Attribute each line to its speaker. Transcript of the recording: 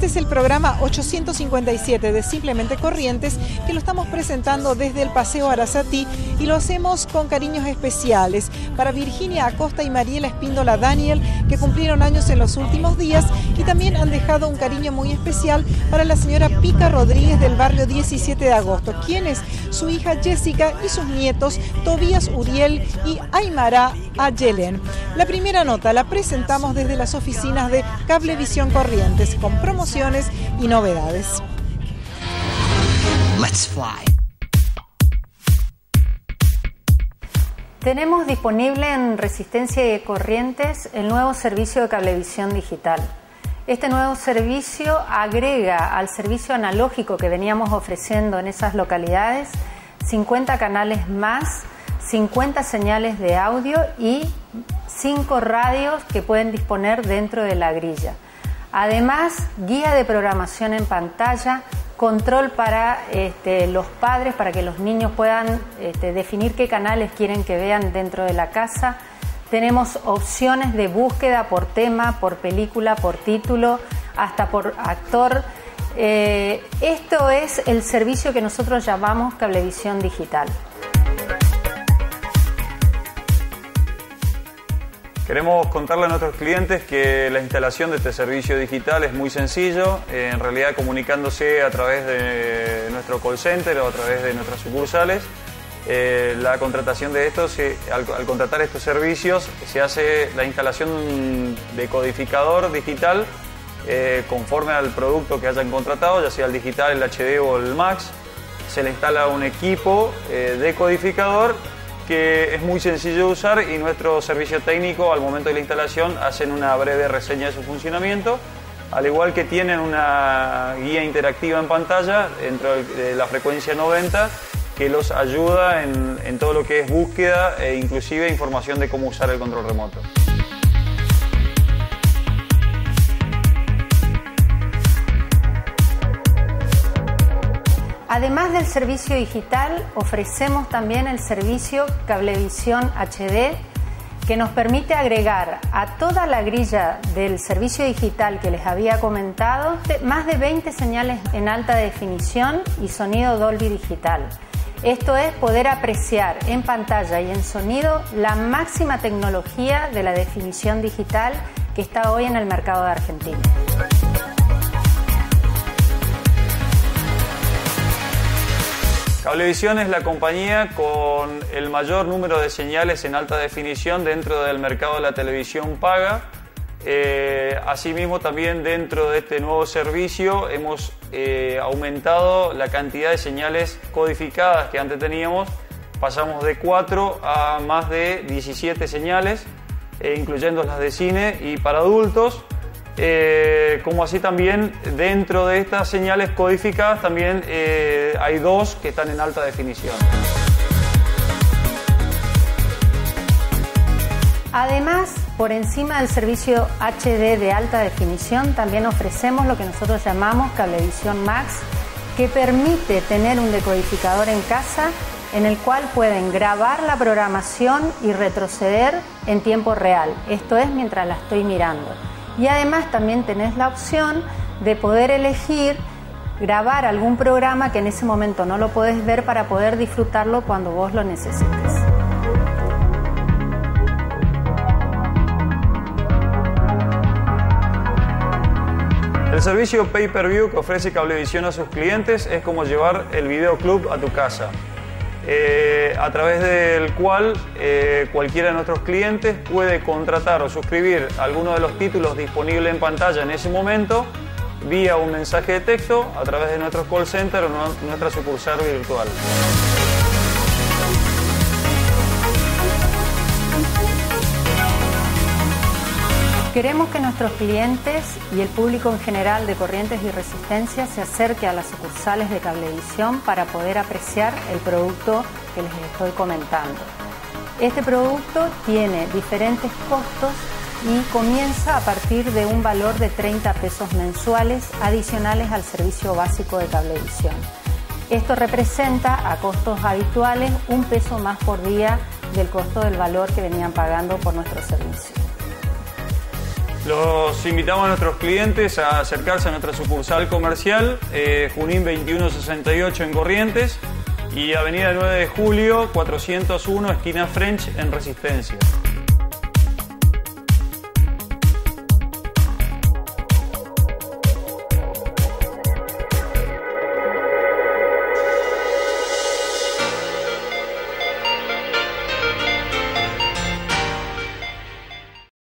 Speaker 1: Este es el programa 857 de Simplemente Corrientes que lo estamos presentando desde el Paseo Arasatí y lo hacemos con cariños especiales para Virginia Acosta y Mariela Espíndola Daniel que cumplieron años en los últimos días y también han dejado un cariño muy especial para la señora Pica Rodríguez del barrio 17 de agosto, quien es su hija Jessica y sus nietos Tobías Uriel y Aymara Ayelen. La primera nota la presentamos desde las oficinas de Cablevisión Corrientes con promociones y novedades.
Speaker 2: Let's fly.
Speaker 3: Tenemos disponible en Resistencia y Corrientes el nuevo servicio de cablevisión digital. Este nuevo servicio agrega al servicio analógico que veníamos ofreciendo en esas localidades 50 canales más, 50 señales de audio y 5 radios que pueden disponer dentro de la grilla. Además, guía de programación en pantalla, control para este, los padres, para que los niños puedan este, definir qué canales quieren que vean dentro de la casa. Tenemos opciones de búsqueda por tema, por película, por título, hasta por actor. Eh, esto es el servicio que nosotros llamamos cablevisión digital.
Speaker 4: Queremos contarle a nuestros clientes que la instalación de este servicio digital es muy sencillo, en realidad comunicándose a través de nuestro call center o a través de nuestras sucursales. Eh, la contratación de estos, al, contratar estos servicios, se hace la instalación de codificador digital eh, conforme al producto que hayan contratado, ya sea el digital, el HD o el Max. Se le instala un equipo eh, de codificador que es muy sencillo de usar y nuestro servicio técnico al momento de la instalación hacen una breve reseña de su funcionamiento, al igual que tienen una guía interactiva en pantalla dentro de la frecuencia 90 que los ayuda en, en todo lo que es búsqueda e inclusive información de cómo usar el control remoto.
Speaker 3: Además del servicio digital, ofrecemos también el servicio Cablevisión HD que nos permite agregar a toda la grilla del servicio digital que les había comentado más de 20 señales en alta definición y sonido Dolby Digital. Esto es poder apreciar en pantalla y en sonido la máxima tecnología de la definición digital que está hoy en el mercado de Argentina.
Speaker 4: Cablevisión es la compañía con el mayor número de señales en alta definición dentro del mercado de la televisión paga. Eh, asimismo, también dentro de este nuevo servicio hemos eh, aumentado la cantidad de señales codificadas que antes teníamos. Pasamos de 4 a más de 17 señales, eh, incluyendo las de cine y para adultos. Eh, como así también dentro de estas señales codificadas también eh, hay dos que están en alta definición.
Speaker 3: Además, por encima del servicio HD de alta definición, también ofrecemos lo que nosotros llamamos Cablevisión Max, que permite tener un decodificador en casa en el cual pueden grabar la programación y retroceder en tiempo real. Esto es mientras la estoy mirando. Y además también tenés la opción de poder elegir grabar algún programa que en ese momento no lo podés ver para poder disfrutarlo cuando vos lo necesites.
Speaker 4: El servicio Pay Per View que ofrece Cablevisión a sus clientes es como llevar el videoclub a tu casa. Eh, a través del cual eh, cualquiera de nuestros clientes puede contratar o suscribir alguno de los títulos disponibles en pantalla en ese momento vía un mensaje de texto a través de nuestro call center o nuestra sucursal virtual.
Speaker 3: Queremos que nuestros clientes y el público en general de Corrientes y Resistencia se acerque a las sucursales de Cablevisión para poder apreciar el producto que les estoy comentando. Este producto tiene diferentes costos y comienza a partir de un valor de 30 pesos mensuales adicionales al servicio básico de Cablevisión. Esto representa a costos habituales un peso más por día del costo del valor que venían pagando por nuestro servicio.
Speaker 4: Los invitamos a nuestros clientes a acercarse a nuestra sucursal comercial, eh, Junín 2168 en Corrientes y Avenida 9 de Julio 401, esquina French en Resistencia.